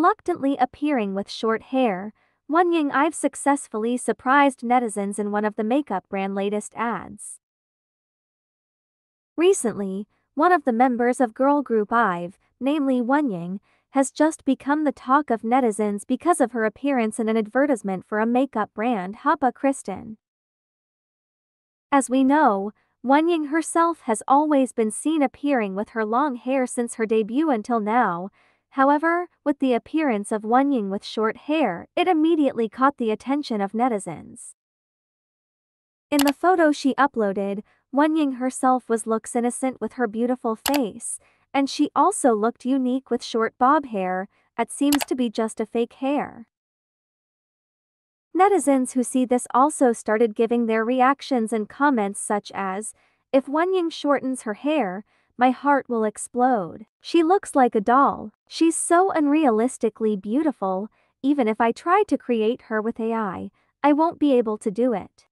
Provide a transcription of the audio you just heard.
Reluctantly appearing with short hair, Wonyoung Ive successfully surprised netizens in one of the makeup brand latest ads. Recently, one of the members of girl group IVE, namely Wonyoung, has just become the talk of netizens because of her appearance in an advertisement for a makeup brand Hapa Kristin. As we know, Wonyoung herself has always been seen appearing with her long hair since her debut until now, however, with the appearance of Wonyoung with short hair, it immediately caught the attention of netizens. In the photo she uploaded, Wonyoung herself was looks innocent with her beautiful face, and she also looked unique with short bob hair, it seems to be just a fake hair. Netizens who see this also started giving their reactions and comments such as, if Wonyoung shortens her hair, my heart will explode. She looks like a doll, she's so unrealistically beautiful, even if I try to create her with AI, I won't be able to do it.